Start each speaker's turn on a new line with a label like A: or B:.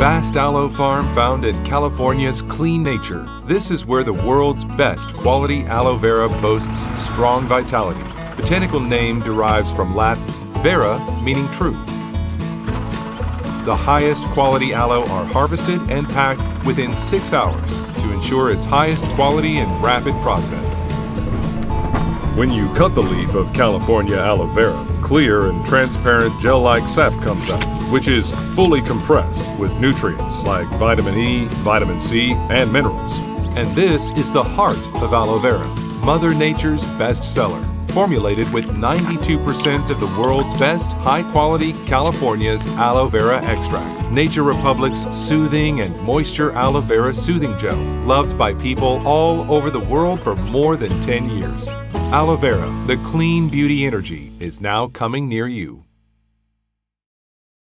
A: vast aloe farm found in California's clean nature. This is where the world's best quality aloe vera boasts strong vitality. Botanical name derives from Latin, vera meaning true. The highest quality aloe are harvested and packed within six hours to ensure its highest quality and rapid process.
B: When you cut the leaf of California aloe vera, clear and transparent gel-like sap comes out, which is fully compressed with nutrients like vitamin E, vitamin C, and minerals.
A: And this is the heart of aloe vera, Mother Nature's bestseller. Formulated with 92% of the world's best high-quality California's aloe vera extract. Nature Republic's soothing and moisture aloe vera soothing gel, loved by people all over the world for more than 10 years. Aloe vera, the clean beauty energy, is now coming near you.